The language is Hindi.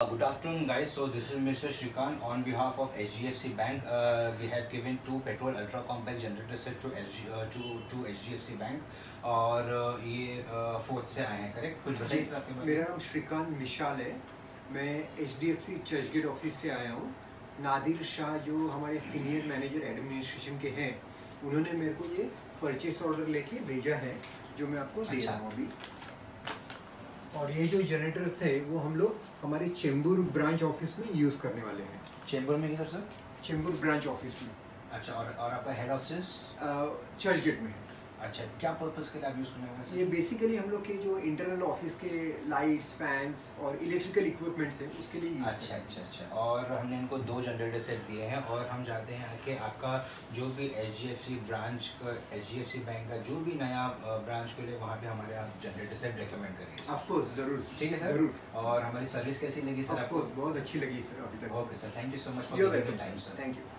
Uh, good afternoon, guys. So this is Mr. Shrikant on behalf of HDFC Bank. Uh, we have given two petrol ultra compact generator set to LG, uh, to to HDFC Bank और uh, ये फोर्थ से आए हैं करेक्ट कुछ बताइए सर आपके मेरा नाम श्रीकांत मिशाल है मैं H D F C Churchgate office से आया हूँ नादिर शाह जो हमारे सीनियर मैनेजर एडमिनिस्ट्रेशन के हैं उन्होंने मेरे को ये परचेस ऑर्डर लेके भेजा है जो मैं आपको दे अच्छा। रहा हूँ अभी और ये जो जनरेटर्स है वो हम लोग हमारे चेंबूर ब्रांच ऑफ़िस में यूज़ करने वाले हैं। चेंबूर में किधर सर चेंबूर ब्रांच ऑफ़िस में। अच्छा और और आपका हेड ऑफ़िस चर्च गेट में। अच्छा क्या पर्पस के लिए आप यूज़ करने वाले ये बेसिकली हम लोग के जो इंटरनल ऑफ़िस के लाइट्स फैंस और इलेक्ट्रिकल इक्विपमेंट्स है उसके लिए अच्छा अच्छा अच्छा। और हमने इनको दो जनरेटर सेट दिए हैं और हम चाहते हैं कि आपका जो भी H D F C branch का H D F C bank का जो भी नया ब्रांच के लिए वहाँ पे हमारे आप जनरेटर सेट रिकमेंड करिए ऑफ़ कोर्स ज़रूर ठीक है सर ज़रूर। और हमारी सर्विस कैसी लगी सर आपको? बहुत अच्छी लगी सर अभी तक। Okay sir thank you so much for time sir thank you.